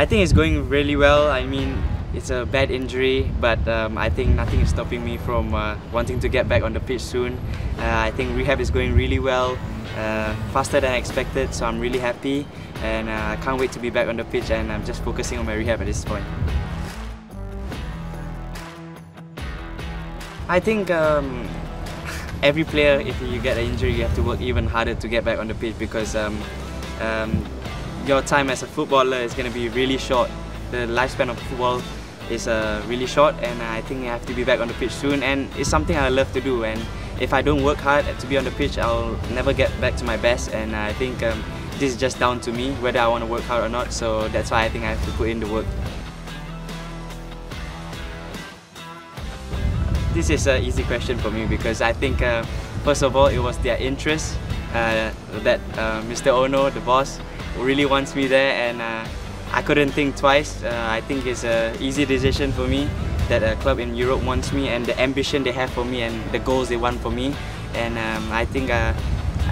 I think it's going really well. I mean, it's a bad injury, but um, I think nothing is stopping me from uh, wanting to get back on the pitch soon. Uh, I think rehab is going really well, uh, faster than I expected, so I'm really happy and uh, I can't wait to be back on the pitch and I'm just focusing on my rehab at this point. I think um, every player, if you get an injury, you have to work even harder to get back on the pitch because um, um, your time as a footballer is going to be really short. The lifespan of football is uh, really short and I think I have to be back on the pitch soon and it's something I love to do and if I don't work hard to be on the pitch I'll never get back to my best and I think um, this is just down to me whether I want to work hard or not so that's why I think I have to put in the work. This is an easy question for me because I think uh, first of all it was their interest uh, that uh, Mr. Ono, the boss, really wants me there and uh, I couldn't think twice. Uh, I think it's an easy decision for me that a club in Europe wants me and the ambition they have for me and the goals they want for me. And um, I think uh,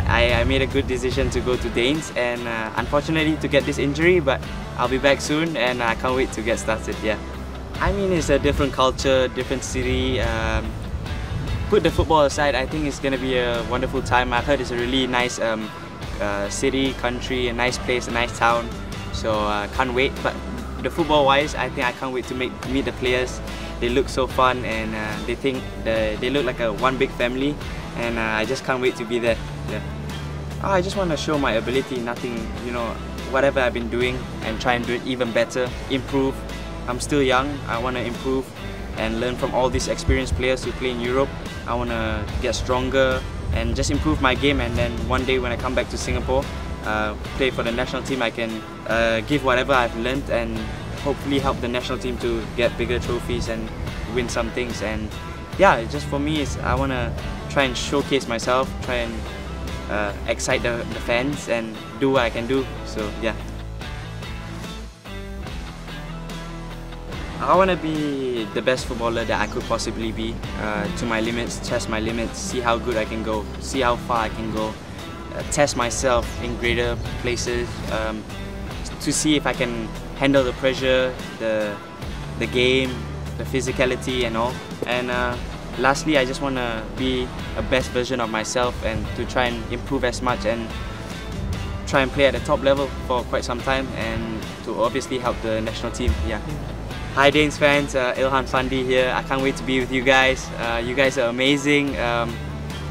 I, I, made a good decision to go to Deinze and uh, unfortunately to get this injury, but I'll be back soon and I can't wait to get started, yeah. I mean, it's a different culture, different city. Um, put the football aside, I think it's going to be a wonderful time. I heard it's a really nice um, uh, city, country, a nice place, a nice town. So I uh, can't wait. But the football wise, I think I can't wait to make, meet the players. They look so fun and uh, they think the, they look like a one big family and uh, I just can't wait to be there. Yeah. Oh, I just want to show my ability, nothing, you know, whatever I've been doing and try and do it even better, improve. I'm still young, I want to improve and learn from all these experienced players who play in Europe. I want to get stronger and just improve my game and then one day when I come back to Singapore, uh, play for the national team, I can uh, give whatever I've learned and hopefully help the national team to get bigger trophies and win some things. And yeah, just for me, is I want to try and showcase myself, try and uh, excite the, the fans and do what I can do. So yeah. I want to be the best footballer that I could possibly be, uh, to my limits, test my limits, see how good I can go, see how far I can go, uh, test myself in greater places um, to see if I can handle the pressure, the, the game, the physicality and all. And uh, lastly, I just want to be a best version of myself and to try and improve as much and try and play at the top level for quite some time and to obviously help the national team. Yeah. Hi Deinze fans, uh, Ilhan Fandi here. I can't wait to be with you guys. Uh, you guys are amazing. Um,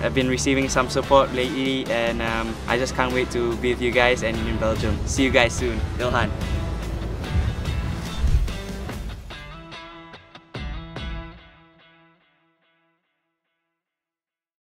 I've been receiving some support lately and um, I just can't wait to be with you guys and in Belgium. See you guys soon. Ilhan.